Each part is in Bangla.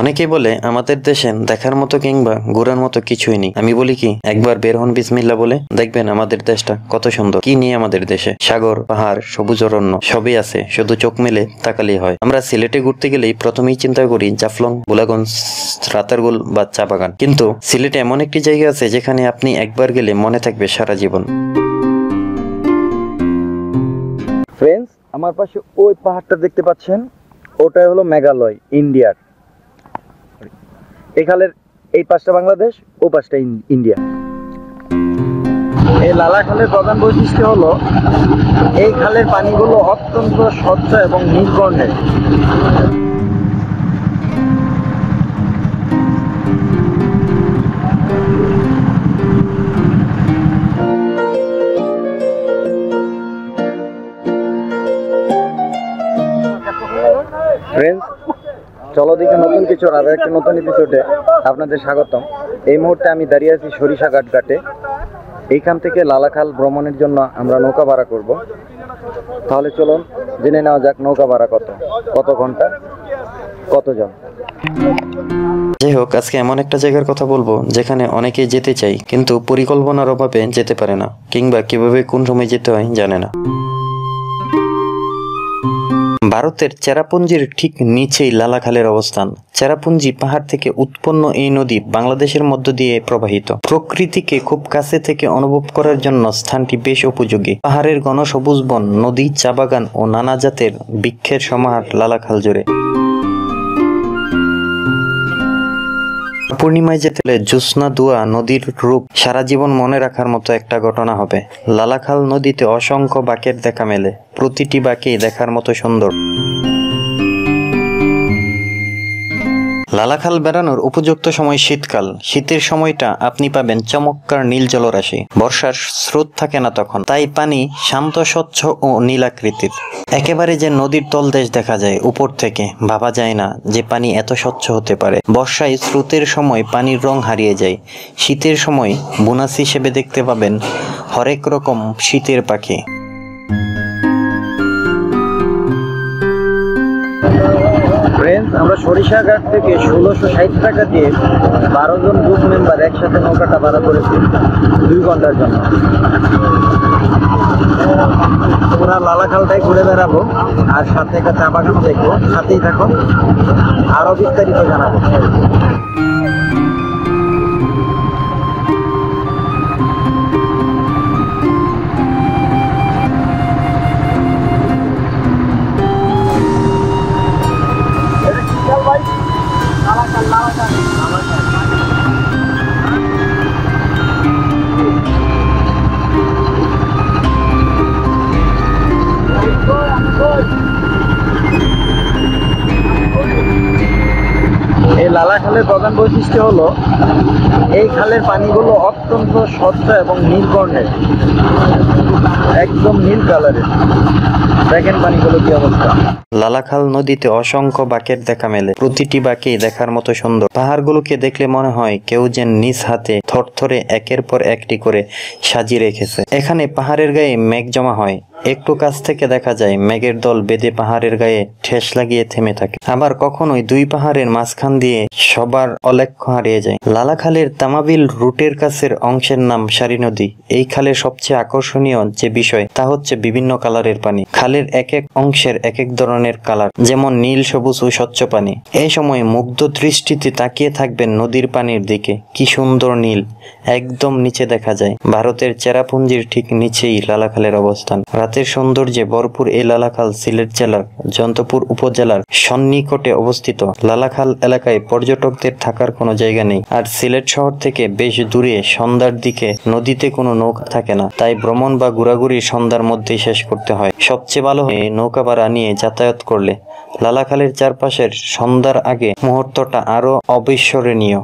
অনেকেই বলে, আমাদের দেশে দেখার মতো কিংবা ঘোরার মতো কিছুই নেই। আমি বলি কি, একবার বের হন বিসমিল্লা বলে, দেখবেন আমাদের দেশটা কত সুন্দর। কি নিয়ে আমাদের দেশে? সাগর, পাহাড়, সবুজ অরণ্য, সবই আছে, শুধু চোখ মেলে তাকালেই হয়। আমরা সিলেটে ঘুরতে গেলেই প্রথমেই চিন্তা করি, জাফলং, বুলাগঞ্জ, রাতারগুল বা চা বাগান। কিন্তু সিলেটে এমন একটি জায়গা আছে যেখানে আপনি একবার গেলে মনে থাকবে সারা জীবন। ফ্রেন্ডস আমার পাশে ওই পাহাড়টা দেখতে পাচ্ছেন, ওটাই হলো মেঘালয়, ইন্ডিয়ার। এই খালের এই পাঁচটা বাংলাদেশ, ও পাঁচটা ইন- ইন্ডিয়া। এই লালা খালের প্রধান বৈশিষ্ট্য হলো, এই খালের পানিগুলো অত্যন্ত স্বচ্ছ এবং নীলবর্ণের নতুন কিছু আর একটা নতুন এপিসোডে আপনাদের স্বাগতম। এই মুহূর্তে আমি দাঁড়িয়ে আছি সরিষাঘাট ঘাটে এইখান থেকে লালাখাল ভ্রমণের জন্য আমরা নৌকা ভাড়া করব। তাহলে চলুন, জেনে নেওয়া যাক নৌকা ভাড়া কত। কত ঘণ্টা? কতজন? যাই হোক, আজকে এমন একটা জায়গার কথা বলব, যেখানে অনেকেই যেতে চাই কিন্তু পরিকল্পনার অভাবে যেতে পারে না, কিংবা কীভাবে কোন সময় যেতে হয় জানে না। ভারতের চেরাপুঞ্জির ঠিক নিচেই লালাখালের অবস্থান। চেরাপুঞ্জি পাহাড় থেকে উৎপন্ন এই নদী বাংলাদেশের মধ্য দিয়ে প্রবাহিত। প্রকৃতিকে খুব কাছে থেকে অনুভব করার জন্য স্থানটি বেশ উপযোগী। পাহাড়ের ঘন সবুজ বন, নদী, চা বাগান ও নানা জাতের বৃক্ষের সমাহার লালাখাল জুড়ে। পূর্ণিমায় যেতে জ্যোৎস্না দুয়া নদীর রূপ সারা জীবন মনে রাখার মতো একটা ঘটনা হবে। লালাখাল নদীতে অসংখ্য বাকের দেখা মেলে। প্রতিটি বাকেই দেখার মতো সুন্দর। লালাখাল বেড়ানোর উপযুক্ত সময় শীতকাল। শীতের সময়টা আপনি পাবেন চমৎকার নীল জলরাশি। বর্ষার স্রোত থাকে না তখন, তাই পানি শান্ত, স্বচ্ছ ও নীলাকৃতির একেবারে যে নদীর তলদেশ দেখা যায় উপর থেকে, ভাবা যায় না যে পানি এত স্বচ্ছ হতে পারে। বর্ষায় স্রোতের সময় পানির রং হারিয়ে যায়। শীতের সময় বোনাস হিসেবে দেখতে পাবেন হরেক রকম শীতের পাখি। আমরা সরিষাঘাট থেকে ষোলোশো ষাট টাকা দিয়ে বারো জন গ্রুপ মেম্বার একসাথে নৌকাটা ভাড়া করেছি দুই ঘণ্টার জন্য। তোমরা লালাখালটাই ঘুরে বেড়াবো, আর সাথে একটা চা বাগান দেখব, সাথেই থাকো। আরও বিস্তারিত জানাব। লালা খালের প্রধান বৈশিষ্ট্য হলো, এই খালের পানিগুলো অত্যন্ত স্বচ্ছ এবং নীল বর্ণের একদম নীল কালারের। দেখেন পানিগুলো কি অবস্থা। লালাখাল নদীতে অসংখ্য বাঁকের দেখা মেলে, প্রতিটি বাঁকেই দেখার মতো সুন্দর। পাহাড়গুলোকে দেখলে মনে হয় কেউ যেন নিজ হাতে থরথরে একের পর একটি করে সাজিয়ে রেখেছে। এখানে পাহাড়ের গায়ে মেঘ জমা হয়। একটু কাছ থেকে দেখা যায়, মেঘের দল বেঁধে পাহাড়ের গায়ে ঠেস লাগিয়ে থেমে থাকে। আবার কখনোই দুই পাহাড়ের মাঝখান দিয়ে সবার অলেখ্য হারিয়ে যায়। লালাখালের তামাবিল রুটের কাছের অংশের নাম সারি নদী। এই খালের সবচেয়ে আকর্ষণীয় যে বিষয়, তা হচ্ছে বিভিন্ন কালারের পানি। খালের এক এক অংশের এক এক ধরনের কালার, যেমন নীল, সবুজ ও স্বচ্ছ পানি। এই সময় মুগ্ধ দৃষ্টিতে তাকিয়ে থাকবেন নদীর পানির দিকে। কি সুন্দর নীল, একদম নিচে দেখা যায়। ভারতের চেরাপুঞ্জির ঠিক নিচেই লালাখালের অবস্থান। রাতের সৌন্দর্যে ভরপুর এই লালাখাল সিলেট জেলার জন্তপুর উপজেলার সন্নিকটে অবস্থিত। লালাখাল এলাকায় পর্যটকদের থাকার কোনো জায়গা নেই। আর সিলেট শহর থেকে বেশ দূরে সন্ধ্যার দিকে নদীতে কোনো নৌকা থাকে না। তাই ভ্রমণ বা ঘোরাঘুরি সন্ধ্যার মধ্যেই শেষ করতে হয়। সবচেয়ে ভালো হয়ে নৌকা ভাড়া নিয়ে যাতায়াত করলে। লালাখালের চারপাশের সন্ধ্যার আগে মুহূর্তটা আরও অবিস্মরণীয়।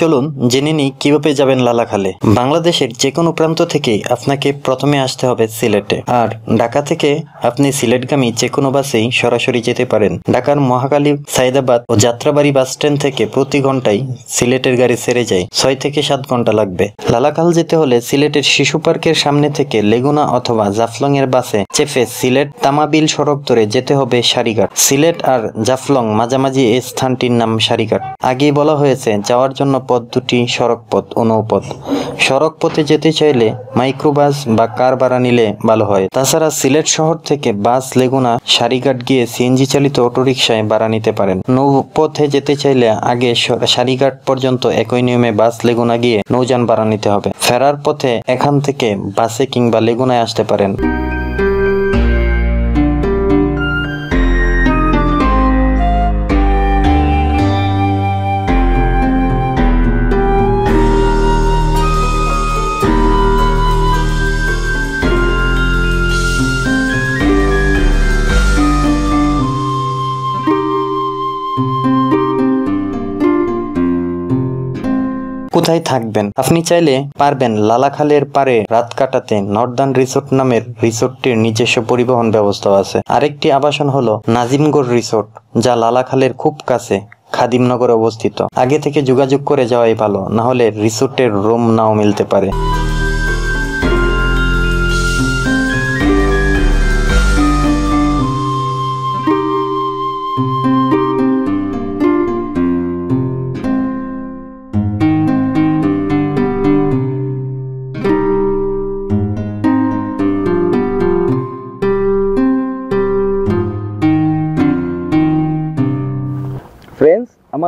চলুন জেনে নিই কীভাবে যাবেন লালাখালে। বাংলাদেশের যে কোনো প্রান্ত থেকে আপনাকে প্রথমে আসতে হবে সিলেটে। আর ঢাকা থেকে আপনি সিলেটগামী যে কোনো বাসেই সরাসরি যেতে পারেন। ঢাকার মহাকালী সাইদাবাদ ও যাত্রাবাড়ি বাস স্ট্যান্ড থেকে প্রতি ঘন্টায় সিলেটের গাড়ি সেরে যায়। ছয় থেকে সাত ঘণ্টা লাগবে। লালাখাল যেতে হলে সিলেটের শিশু পার্কের সামনে থেকে লেগুনা অথবা জাফলং এর বাসে চেপে সিলেট তামাবিল সড়ক ধরে যেতে হবে সারিঘাট। সিলেট আর জাফলং মাঝামাঝি এই স্থানটির নাম সারিঘাট। আগেই বলা হয়েছে, যাওয়ার জন্য পথ দুটি সড়ক পথ ও নৌপথ। সড়ক পথে যেতে চাইলে মাইক্রোবাস বা কার ভাড়া নিলে ভালো হয়। তাছাড়া সিলেট শহর থেকে বাস, লেগুনা, সারিঘাট গিয়ে সিএনজি চালিত অটোরিকশায় ভাড়া নিতে পারেন। নৌপথে যেতে চাইলে আগে সারিঘাট পর্যন্ত একই নিয়মে বাস, লেগুনা গিয়ে নৌযান ভাড়া নিতে হবে। ফেরার পথে এখান থেকে বাসে কিংবা লেগুনায় আসতে পারেন। কোথায় থাকবেন। আপনি চাইলে পারবেন লালাখালের পারে রাত কাটাতে নর্দার্ন রিসোর্ট নামের রিসোর্টটির নিজস্ব পরিবহন ব্যবস্থা আছে। আরেকটি আবাসন হলো নাজিমগড় রিসোর্ট, যা লালাখালের খুব কাছে, খাদিমনগরে অবস্থিত। আগে থেকে যোগাযোগ করে যাওয়াই ভালো না হলে রিসোর্টের রুম নাও মিলতে পারে।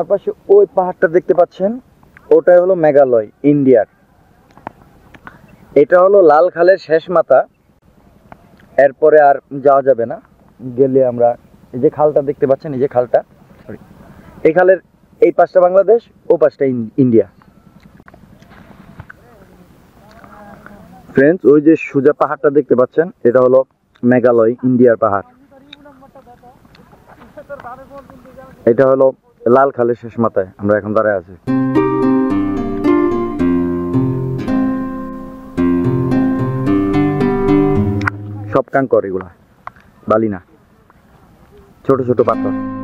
আমার পাশে ওই পাহাড়টা দেখতে পাচ্ছেন ওটাই হলো মেঘালয় ইন্ডিয়ার। এটা হলো লাল খালের শেষ মাথা। এরপরে আর যাওয়া যাবে না। গেলে আমরা এই যে খালটা দেখতে পাচ্ছেন এই যে খালটা sorry, এই খালের এই পাশটা বাংলাদেশ ও পাশটা ইন্ডিয়া। ফ্রেন্ডস ওই যে সুজা পাহাড়টা দেখতে পাচ্ছেন এটা হলো মেঘালয় ইন্ডিয়ার পাহাড়। এটা হলো লাল খালের শেষ মাথায় আমরা এখন দাঁড়ায় আছি। সব কাঙ্কর এগুলা, বালি না। ছোট ছোট পাথর।